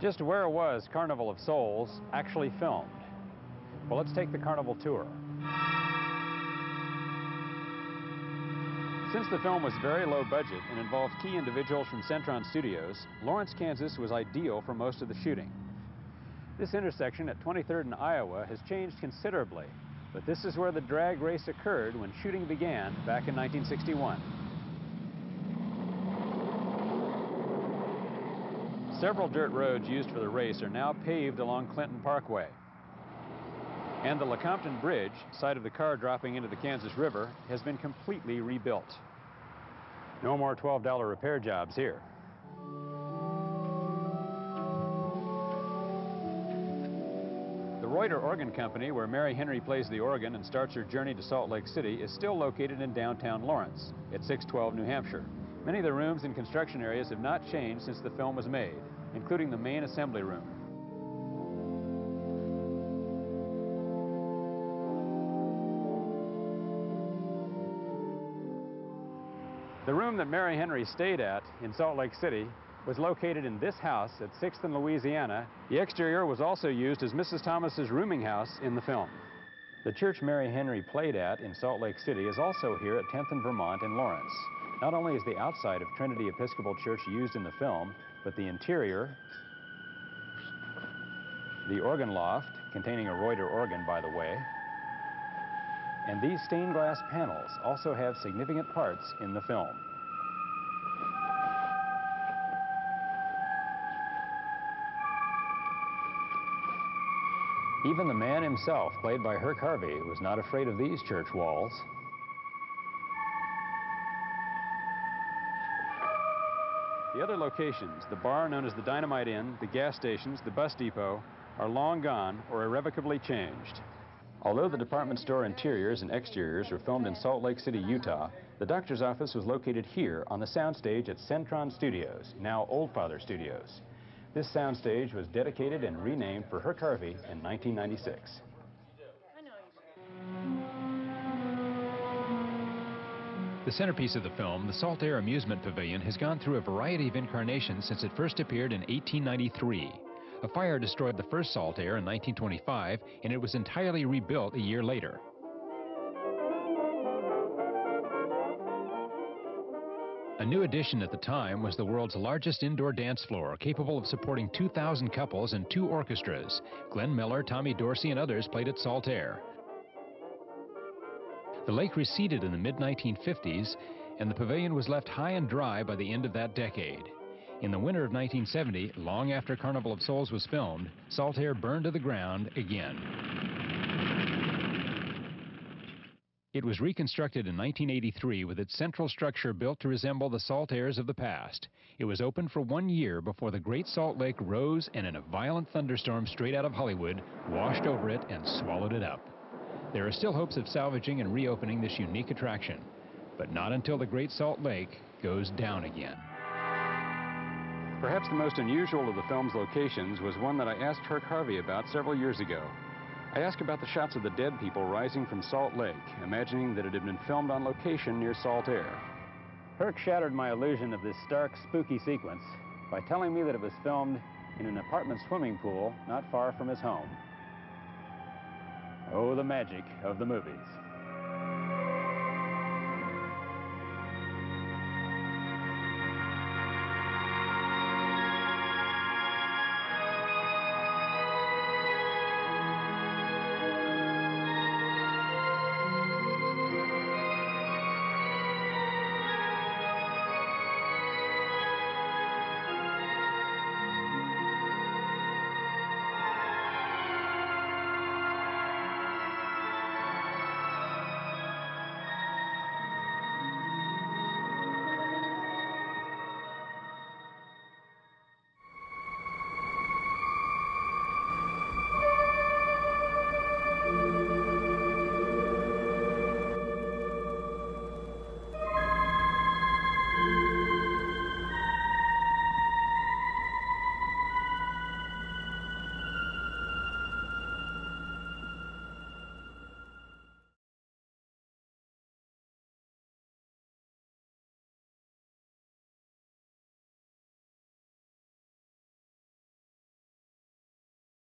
Just where was Carnival of Souls actually filmed? Well, let's take the carnival tour. Since the film was very low budget and involved key individuals from Centron Studios, Lawrence, Kansas was ideal for most of the shooting. This intersection at 23rd and Iowa has changed considerably, but this is where the drag race occurred when shooting began back in 1961. Several dirt roads used for the race are now paved along Clinton Parkway. And the Lecompton Bridge, site of the car dropping into the Kansas River, has been completely rebuilt. No more $12 repair jobs here. The Reuter Organ Company, where Mary Henry plays the organ and starts her journey to Salt Lake City, is still located in downtown Lawrence at 612 New Hampshire. Many of the rooms and construction areas have not changed since the film was made, including the main assembly room. The room that Mary Henry stayed at in Salt Lake City was located in this house at 6th and Louisiana. The exterior was also used as Mrs. Thomas's rooming house in the film. The church Mary Henry played at in Salt Lake City is also here at 10th and Vermont in Lawrence. Not only is the outside of Trinity Episcopal Church used in the film, but the interior, the organ loft, containing a Reuter organ, by the way, and these stained glass panels also have significant parts in the film. Even the man himself, played by Herk Harvey, was not afraid of these church walls. The other locations, the bar known as the Dynamite Inn, the gas stations, the bus depot, are long gone or irrevocably changed. Although the department store interiors and exteriors were filmed in Salt Lake City, Utah, the doctor's office was located here on the soundstage at Centron Studios, now Oldfather Studios. This soundstage was dedicated and renamed for Herk Harvey in 1996. The centerpiece of the film, the Saltair Amusement Pavilion, has gone through a variety of incarnations since it first appeared in 1893. A fire destroyed the first Saltair in 1925, and it was entirely rebuilt a year later. A new addition at the time was the world's largest indoor dance floor, capable of supporting 2,000 couples and two orchestras. Glenn Miller, Tommy Dorsey, and others played at Saltair. The lake receded in the mid-1950s, and the pavilion was left high and dry by the end of that decade. In the winter of 1970, long after Carnival of Souls was filmed, Saltair burned to the ground again. It was reconstructed in 1983 with its central structure built to resemble the Saltairs of the past. It was open for one year before the Great Salt Lake rose and in a violent thunderstorm straight out of Hollywood, washed over it and swallowed it up. There are still hopes of salvaging and reopening this unique attraction, but not until the Great Salt Lake goes down again. Perhaps the most unusual of the film's locations was one that I asked Herk Harvey about several years ago. I asked about the shots of the dead people rising from Salt Lake, imagining that it had been filmed on location near Salt Air. Herk shattered my illusion of this stark, spooky sequence by telling me that it was filmed in an apartment swimming pool not far from his home. Oh, the magic of the movies.